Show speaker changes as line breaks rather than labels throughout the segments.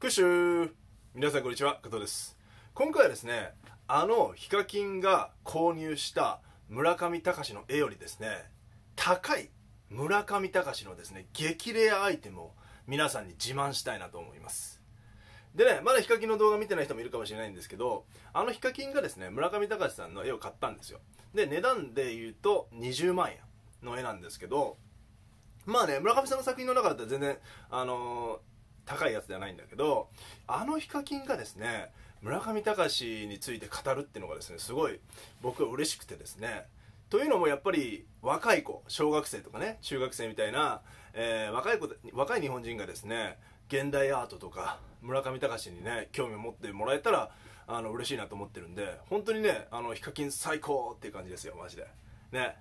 クッシュー皆さんこんにちは、加藤です。今回はですね、あのヒカキンが購入した村上隆の絵よりですね、高い村上隆のですね、激レアアイテムを皆さんに自慢したいなと思います。でね、まだヒカキンの動画見てない人もいるかもしれないんですけど、あのヒカキンがですね、村上隆さんの絵を買ったんですよ。で、値段で言うと20万円の絵なんですけど、まあね、村上さんの作品の中だったら全然、あのー、高いやつではないんだけど、あのヒカキンがですね、村上隆について語るっていうのがですね、すごい僕は嬉しくてですね、というのもやっぱり若い子、小学生とかね、中学生みたいな、えー、若い子、若い日本人がですね、現代アートとか村上隆にね、興味を持ってもらえたら、あの、嬉しいなと思ってるんで、本当にね、あの、ヒカキン最高っていう感じですよ、マジで。ね。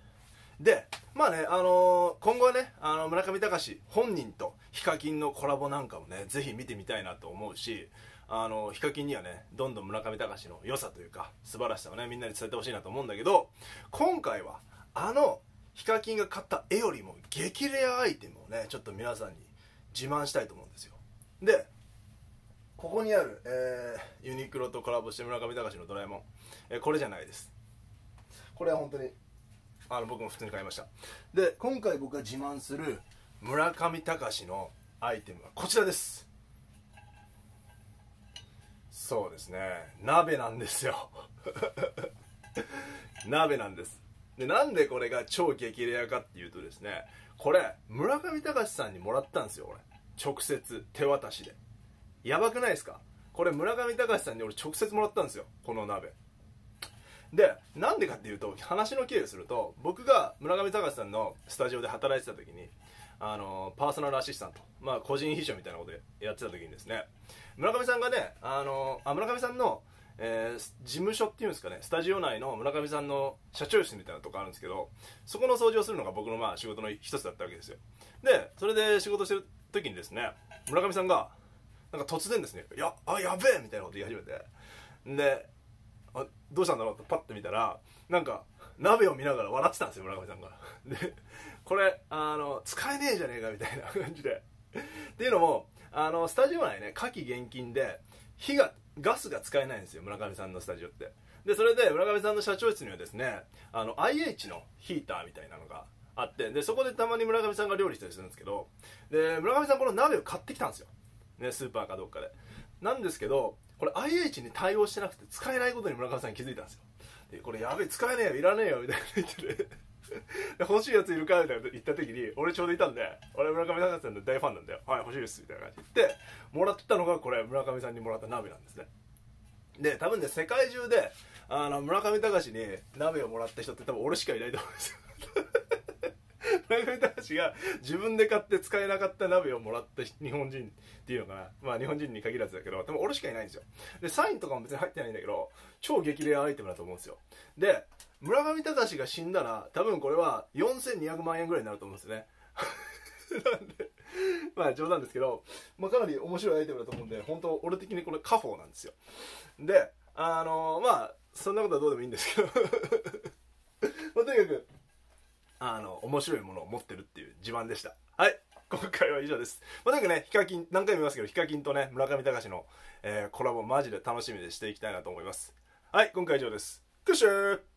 で、まあね、あのー、今後はね、あの、村上隆本人とヒカキンのコラボなんかもね、ぜひ見てみたいなと思うし、あの、ヒカキンにはね、どんどん村上隆の良さというか、素晴らしさをね、みんなに伝えてほしいなと思うんだけど、今回は、あの、ヒカキンが買った絵よりも激レアアイテムをね、ちょっと皆さんに自慢したいと思うんですよ。で、ここにある、えー、ユニクロとコラボして村上隆のドラえもん、えー、これじゃないです。これは本当にあの僕も普通に買いましたで今回僕が自慢する村上隆のアイテムはこちらです。そうですね。鍋なんですよ。鍋なんです。でなんでこれが超激レアかっていうとですねこれ村上隆さんにもらったんですよ俺直接手渡しで。やばくないですか？これ村上隆さんに俺直接もらったんですよこの鍋。でなんでかっていうと話の経緯をすると僕が村上隆さんのスタジオで働いてた時にあのパーソナルアシスタント、まあ、個人秘書みたいなことやってた時にですね。村上さんがねあのあ村上さんの、えー、事務所っていうんですかね。スタジオ内の村上さんの社長室みたいなとこあるんですけどそこの掃除をするのが僕のまあ仕事の一つだったわけですよ。でそれで仕事してる時にですね村上さんがなんか突然ですね「やあやべえ!」みたいなこと言い始めて。であどうしたんだろうとパッと見たらなんか鍋を見ながら笑ってたんですよ村上さんが。でこれあの使えねえじゃねえかみたいな感じで。っていうのもあのスタジオ内ね火気厳禁で火がガスが使えないんですよ村上さんのスタジオって。でそれで村上さんの社長室にはですねあの IH のヒーターみたいなのがあってでそこでたまに村上さんが料理したりするんですけどで村上さんこの鍋を買ってきたんですよ、ね、スーパーかどっかで。なんですけどこれ IH に対応してなくて使えないことに村上さん気づいたんですよ。でこれやべえ使えねえよいらねえよみたいな言ってて欲しいやついるか？みたいな言った時に俺ちょうどいたんで俺村上隆さんの大ファンなんだよはい欲しいですみたいな感じで言ってもらったのがこれ村上さんにもらった鍋なんですね。で多分ね世界中であの村上隆に鍋をもらった人って多分俺しかいないと思うんですよ。村上隆が自分で買って使えなかった鍋をもらった日本人っていうのかな。まあ日本人に限らずだけど、多分俺しかいないんですよ。で、サインとかも別に入ってないんだけど、超激レアアイテムだと思うんですよ。で、村上隆が死んだら、多分これは4200万円ぐらいになると思うんですよね。なんで、まあ冗談ですけど、まあかなり面白いアイテムだと思うんで、本当俺的にこれ家宝なんですよ。で、あのー、まあ、そんなことはどうでもいいんですけど まとにかく、あの、面白いものを持ってるっていう自慢でした。はい。今回は以上です。まあ、なんかね、ヒカキン、何回も言いますけど、ヒカキンとね、村上隆の、えー、コラボマジで楽しみでしていきたいなと思います。はい、今回以上です。クッシュー